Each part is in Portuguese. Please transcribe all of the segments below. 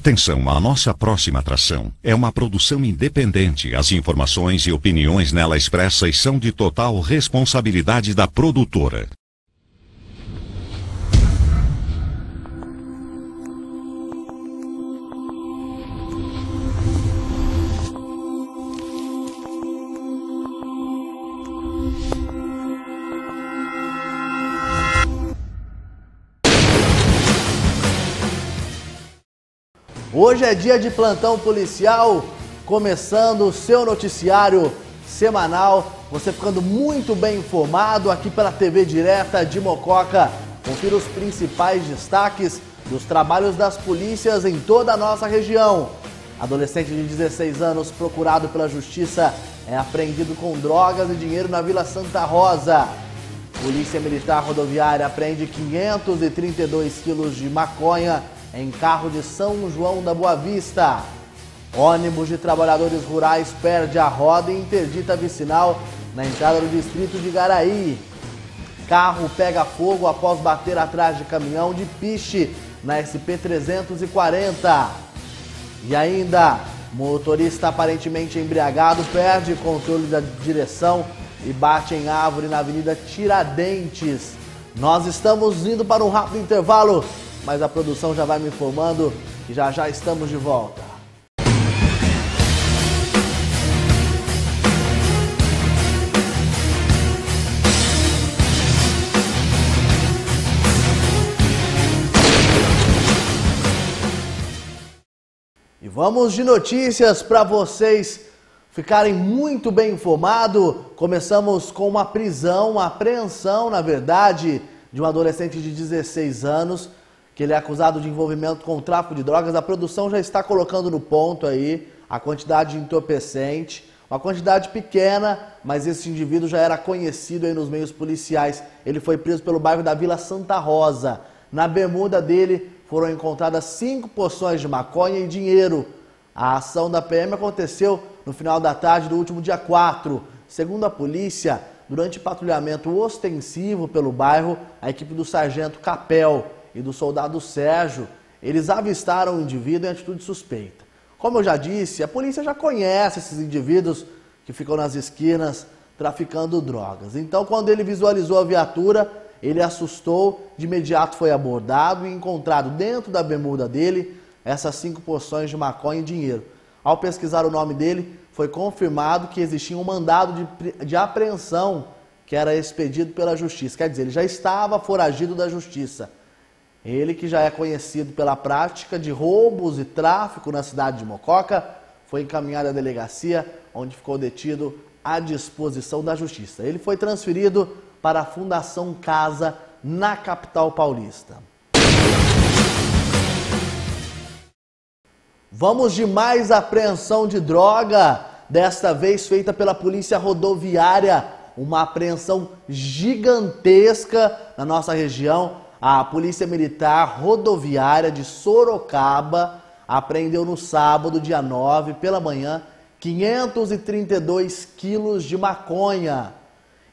Atenção, a nossa próxima atração é uma produção independente. As informações e opiniões nela expressas são de total responsabilidade da produtora. Hoje é dia de plantão policial, começando o seu noticiário semanal. Você ficando muito bem informado aqui pela TV Direta de Mococa. Confira os principais destaques dos trabalhos das polícias em toda a nossa região. Adolescente de 16 anos procurado pela justiça é apreendido com drogas e dinheiro na Vila Santa Rosa. Polícia Militar Rodoviária apreende 532 quilos de maconha em carro de São João da Boa Vista. Ônibus de trabalhadores rurais perde a roda e interdita vicinal na entrada do distrito de Garaí. Carro pega fogo após bater atrás de caminhão de piche na SP-340. E ainda, motorista aparentemente embriagado perde controle da direção e bate em árvore na Avenida Tiradentes. Nós estamos indo para um rápido intervalo mas a produção já vai me informando e já já estamos de volta. E vamos de notícias para vocês ficarem muito bem informados. Começamos com uma prisão, uma apreensão, na verdade, de um adolescente de 16 anos que ele é acusado de envolvimento com o tráfico de drogas. A produção já está colocando no ponto aí a quantidade de entorpecente, uma quantidade pequena, mas esse indivíduo já era conhecido aí nos meios policiais. Ele foi preso pelo bairro da Vila Santa Rosa. Na bermuda dele foram encontradas cinco porções de maconha e dinheiro. A ação da PM aconteceu no final da tarde do último dia 4. Segundo a polícia, durante patrulhamento ostensivo pelo bairro, a equipe do sargento Capel e do soldado Sérgio, eles avistaram o indivíduo em atitude suspeita. Como eu já disse, a polícia já conhece esses indivíduos que ficam nas esquinas traficando drogas. Então, quando ele visualizou a viatura, ele assustou, de imediato foi abordado e encontrado dentro da bermuda dele essas cinco porções de maconha e dinheiro. Ao pesquisar o nome dele, foi confirmado que existia um mandado de, de apreensão que era expedido pela justiça. Quer dizer, ele já estava foragido da justiça. Ele que já é conhecido pela prática de roubos e tráfico na cidade de Mococa, foi encaminhado à delegacia, onde ficou detido à disposição da justiça. Ele foi transferido para a Fundação Casa, na capital paulista. Vamos de mais apreensão de droga, desta vez feita pela Polícia Rodoviária. Uma apreensão gigantesca na nossa região a Polícia Militar Rodoviária de Sorocaba apreendeu no sábado, dia 9, pela manhã, 532 quilos de maconha.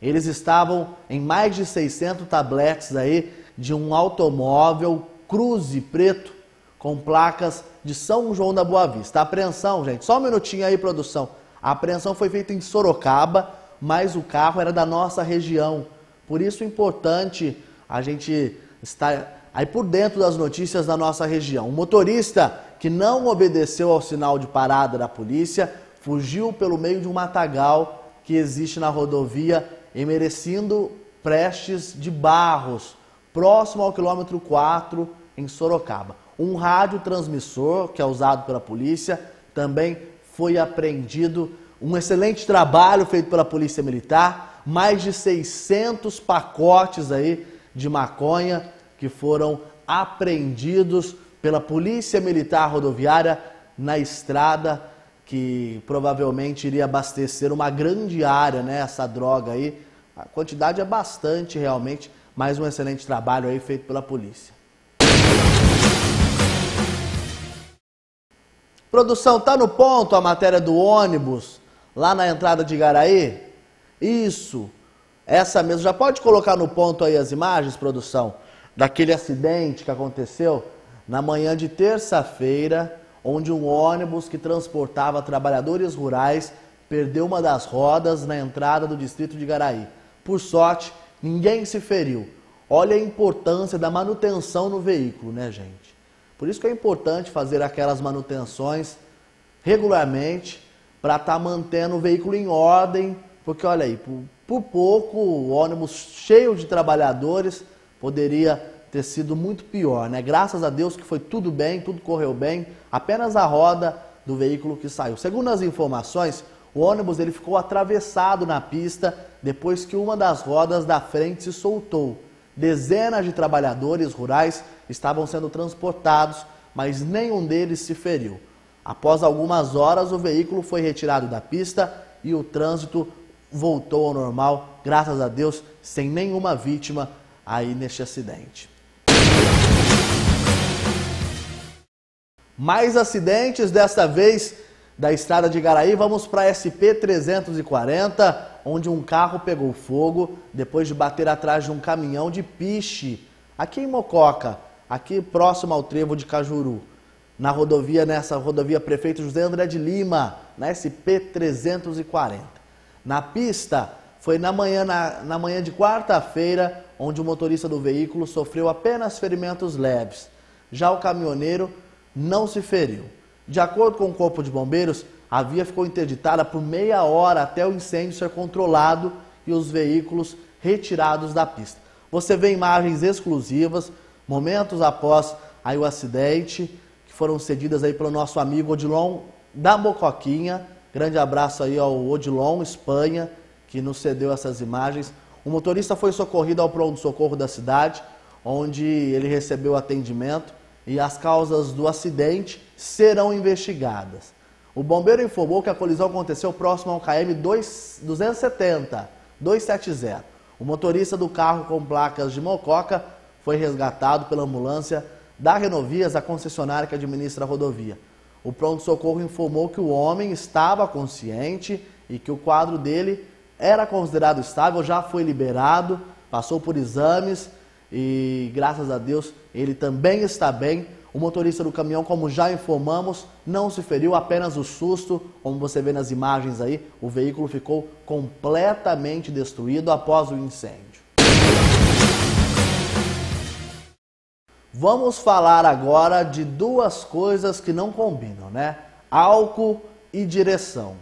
Eles estavam em mais de 600 tabletes aí de um automóvel Cruze preto com placas de São João da Boa Vista. A apreensão, gente, só um minutinho aí, produção. A apreensão foi feita em Sorocaba, mas o carro era da nossa região. Por isso é importante a gente está aí por dentro das notícias da nossa região. Um motorista que não obedeceu ao sinal de parada da polícia fugiu pelo meio de um matagal que existe na rodovia Emerecendo Prestes de Barros, próximo ao quilômetro 4 em Sorocaba. Um rádio transmissor que é usado pela polícia também foi apreendido. Um excelente trabalho feito pela Polícia Militar, mais de 600 pacotes aí de maconha que foram apreendidos pela Polícia Militar Rodoviária na estrada que provavelmente iria abastecer uma grande área, né, essa droga aí. A quantidade é bastante realmente, mais um excelente trabalho aí feito pela polícia. Produção, tá no ponto a matéria do ônibus lá na entrada de Garaí? Isso. Essa mesmo, já pode colocar no ponto aí as imagens, produção, daquele acidente que aconteceu na manhã de terça-feira, onde um ônibus que transportava trabalhadores rurais perdeu uma das rodas na entrada do distrito de Garaí. Por sorte, ninguém se feriu. Olha a importância da manutenção no veículo, né, gente? Por isso que é importante fazer aquelas manutenções regularmente para estar tá mantendo o veículo em ordem, porque olha aí, por, pouco o ônibus cheio de trabalhadores poderia ter sido muito pior, né? Graças a Deus que foi tudo bem, tudo correu bem, apenas a roda do veículo que saiu. Segundo as informações, o ônibus ele ficou atravessado na pista depois que uma das rodas da frente se soltou. Dezenas de trabalhadores rurais estavam sendo transportados, mas nenhum deles se feriu. Após algumas horas, o veículo foi retirado da pista e o trânsito voltou ao normal, graças a Deus, sem nenhuma vítima aí neste acidente. Mais acidentes, desta vez da estrada de Garaí, vamos para a SP 340, onde um carro pegou fogo depois de bater atrás de um caminhão de piche, aqui em Mococa, aqui próximo ao trevo de Cajuru. Na rodovia, nessa rodovia Prefeito José André de Lima, na SP 340. Na pista, foi na manhã, na, na manhã de quarta-feira, onde o motorista do veículo sofreu apenas ferimentos leves. Já o caminhoneiro não se feriu. De acordo com o Corpo de Bombeiros, a via ficou interditada por meia hora até o incêndio ser controlado e os veículos retirados da pista. Você vê imagens exclusivas, momentos após aí o acidente, que foram cedidas aí pelo nosso amigo Odilon da Mocoquinha. Grande abraço aí ao Odilon, Espanha, que nos cedeu essas imagens. O motorista foi socorrido ao pronto-socorro da cidade, onde ele recebeu atendimento e as causas do acidente serão investigadas. O bombeiro informou que a colisão aconteceu próximo ao KM 270, 270. O motorista do carro com placas de Mococa foi resgatado pela ambulância da Renovias, a concessionária que administra a rodovia. O pronto-socorro informou que o homem estava consciente e que o quadro dele era considerado estável, já foi liberado, passou por exames e graças a Deus ele também está bem. O motorista do caminhão, como já informamos, não se feriu, apenas o susto, como você vê nas imagens aí, o veículo ficou completamente destruído após o incêndio. Vamos falar agora de duas coisas que não combinam, né? Álcool e direção.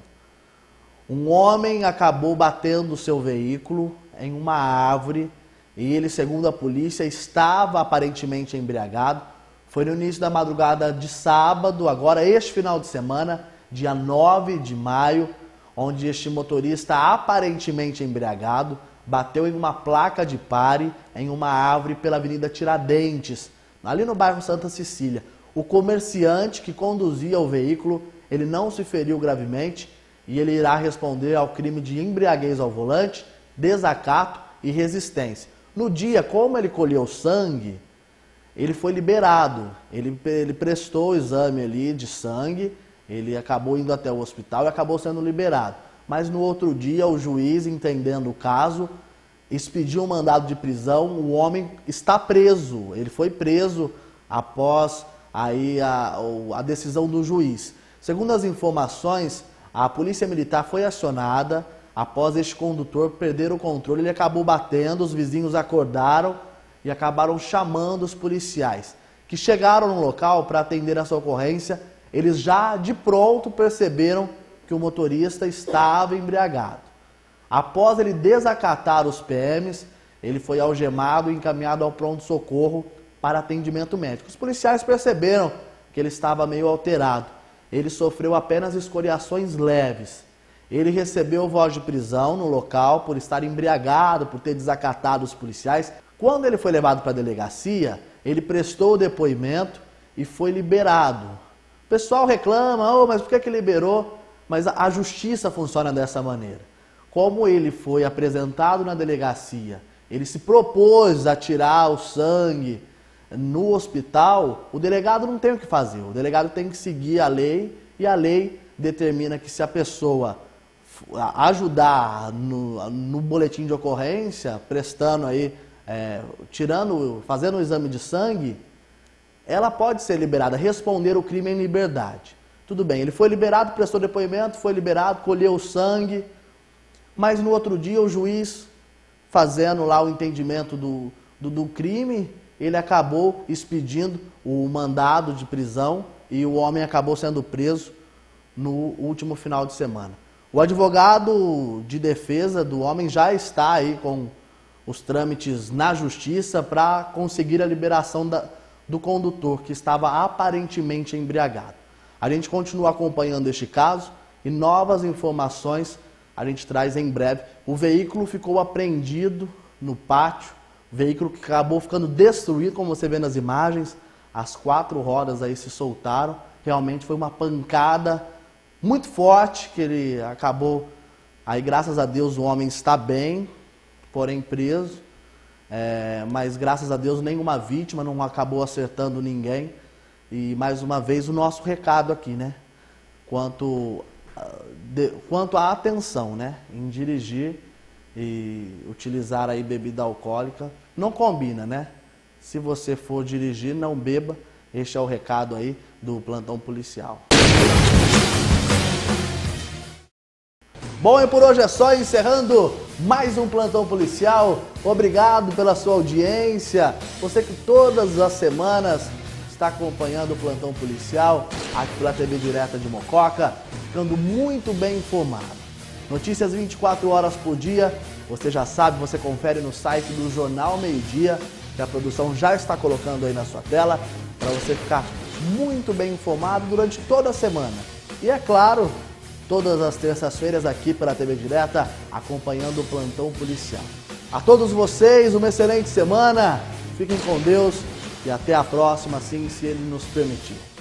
Um homem acabou batendo seu veículo em uma árvore e ele, segundo a polícia, estava aparentemente embriagado. Foi no início da madrugada de sábado, agora este final de semana, dia 9 de maio, onde este motorista aparentemente embriagado bateu em uma placa de pare em uma árvore pela Avenida Tiradentes, ali no bairro Santa Cecília. O comerciante que conduzia o veículo, ele não se feriu gravemente e ele irá responder ao crime de embriaguez ao volante, desacato e resistência. No dia, como ele colheu sangue, ele foi liberado. Ele, ele prestou o exame ali de sangue, ele acabou indo até o hospital e acabou sendo liberado. Mas no outro dia, o juiz, entendendo o caso, expediu um mandado de prisão. O homem está preso. Ele foi preso após aí a, a decisão do juiz. Segundo as informações, a polícia militar foi acionada Após este condutor perder o controle, ele acabou batendo, os vizinhos acordaram e acabaram chamando os policiais, que chegaram no local para atender a sua ocorrência. Eles já de pronto perceberam que o motorista estava embriagado. Após ele desacatar os PMs, ele foi algemado e encaminhado ao pronto-socorro para atendimento médico. Os policiais perceberam que ele estava meio alterado. Ele sofreu apenas escoriações leves. Ele recebeu voz de prisão no local por estar embriagado, por ter desacatado os policiais. Quando ele foi levado para a delegacia, ele prestou o depoimento e foi liberado. O pessoal reclama, oh, mas por que, que liberou? Mas a justiça funciona dessa maneira. Como ele foi apresentado na delegacia, ele se propôs a tirar o sangue no hospital, o delegado não tem o que fazer. O delegado tem que seguir a lei e a lei determina que se a pessoa ajudar no, no boletim de ocorrência, prestando aí, é, tirando, fazendo o exame de sangue, ela pode ser liberada, responder o crime em liberdade. Tudo bem, ele foi liberado, prestou depoimento, foi liberado, colheu o sangue, mas no outro dia o juiz, fazendo lá o entendimento do, do, do crime, ele acabou expedindo o mandado de prisão e o homem acabou sendo preso no último final de semana. O advogado de defesa do homem já está aí com os trâmites na justiça para conseguir a liberação da, do condutor que estava aparentemente embriagado. A gente continua acompanhando este caso e novas informações a gente traz em breve. O veículo ficou apreendido no pátio, veículo que acabou ficando destruído, como você vê nas imagens. As quatro rodas aí se soltaram. Realmente foi uma pancada muito forte que ele acabou. Aí, graças a Deus, o homem está bem, porém preso. É, mas graças a Deus nenhuma vítima não acabou acertando ninguém. E mais uma vez o nosso recado aqui, né? Quanto, de, quanto à atenção, né? Em dirigir e utilizar aí bebida alcoólica, não combina, né? Se você for dirigir, não beba. Este é o recado aí do plantão policial. Bom, e por hoje é só, encerrando mais um plantão policial. Obrigado pela sua audiência. Você que todas as semanas está acompanhando o plantão policial aqui pela TV Direta de Mococa, ficando muito bem informado. Notícias 24 horas por dia. Você já sabe, você confere no site do Jornal Meio Dia, que a produção já está colocando aí na sua tela, para você ficar muito bem informado durante toda a semana. E é claro, todas as terças-feiras aqui pela TV Direta, acompanhando o plantão policial. A todos vocês, uma excelente semana, fiquem com Deus e até a próxima, assim se Ele nos permitir.